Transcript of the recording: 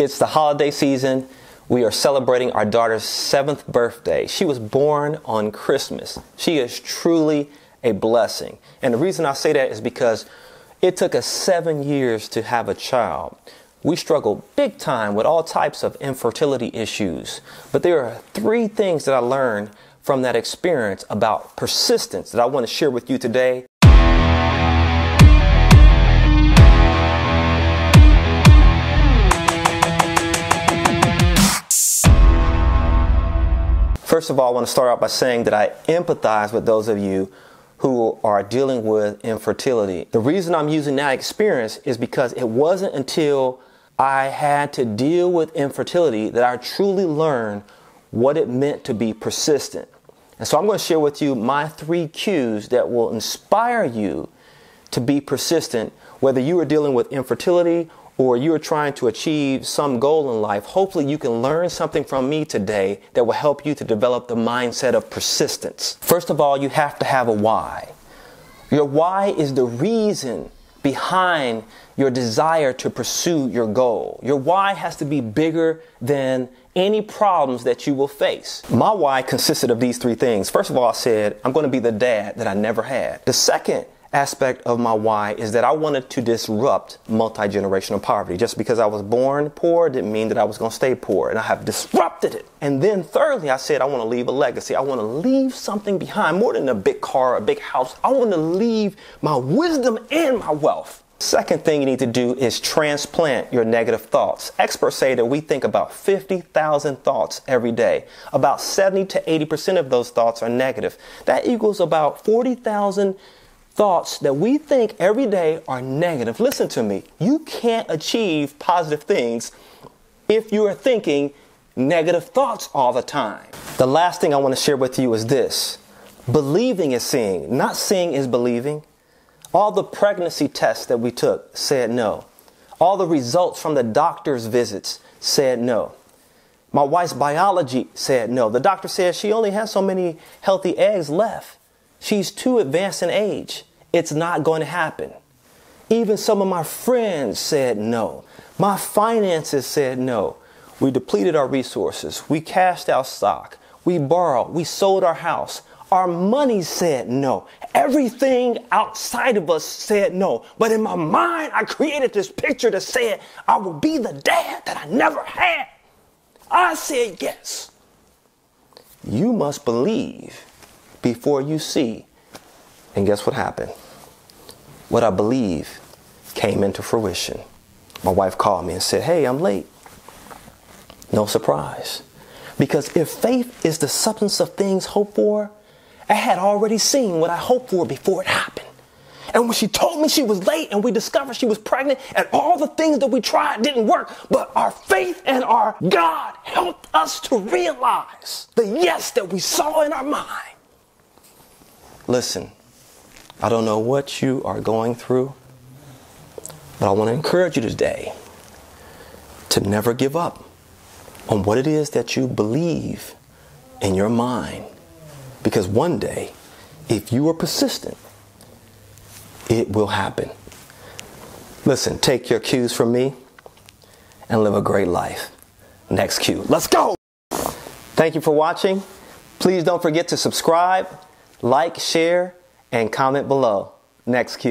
It's the holiday season. We are celebrating our daughter's seventh birthday. She was born on Christmas. She is truly a blessing. And the reason I say that is because it took us seven years to have a child. We struggled big time with all types of infertility issues. But there are three things that I learned from that experience about persistence that I want to share with you today First of all, I want to start out by saying that I empathize with those of you who are dealing with infertility. The reason I'm using that experience is because it wasn't until I had to deal with infertility that I truly learned what it meant to be persistent. And so I'm going to share with you my three cues that will inspire you to be persistent, whether you are dealing with infertility or you're trying to achieve some goal in life, hopefully you can learn something from me today that will help you to develop the mindset of persistence. First of all, you have to have a why. Your why is the reason behind your desire to pursue your goal. Your why has to be bigger than any problems that you will face. My why consisted of these three things. First of all, I said, I'm going to be the dad that I never had. The second aspect of my why is that I wanted to disrupt multi generational poverty. Just because I was born poor didn't mean that I was going to stay poor, and I have disrupted it. And then, thirdly, I said I want to leave a legacy. I want to leave something behind more than a big car, a big house. I want to leave my wisdom and my wealth. Second thing you need to do is transplant your negative thoughts. Experts say that we think about 50,000 thoughts every day. About 70 to 80% of those thoughts are negative. That equals about 40,000 thoughts that we think every day are negative, listen to me. You can't achieve positive things if you are thinking negative thoughts all the time. The last thing I want to share with you is this believing is seeing, not seeing is believing. All the pregnancy tests that we took said no. All the results from the doctor's visits said no. My wife's biology said no. The doctor said she only has so many healthy eggs left. She's too advanced in age. It's not going to happen. Even some of my friends said no. My finances said no. We depleted our resources. We cashed out stock. We borrowed. We sold our house. Our money said no. Everything outside of us said no. But in my mind, I created this picture that said I will be the dad that I never had. I said yes. You must believe before you see. And guess what happened? What I believe came into fruition. My wife called me and said, Hey, I'm late. No surprise. Because if faith is the substance of things hoped for, I had already seen what I hoped for before it happened. And when she told me she was late and we discovered she was pregnant and all the things that we tried didn't work, but our faith and our God helped us to realize the yes that we saw in our mind. Listen, I don't know what you are going through, but I want to encourage you today to never give up on what it is that you believe in your mind. Because one day, if you are persistent, it will happen. Listen, take your cues from me and live a great life. Nexcue. Let's go! Thank you for watching. Please don't forget to subscribe like, share, and comment below. Nexcue.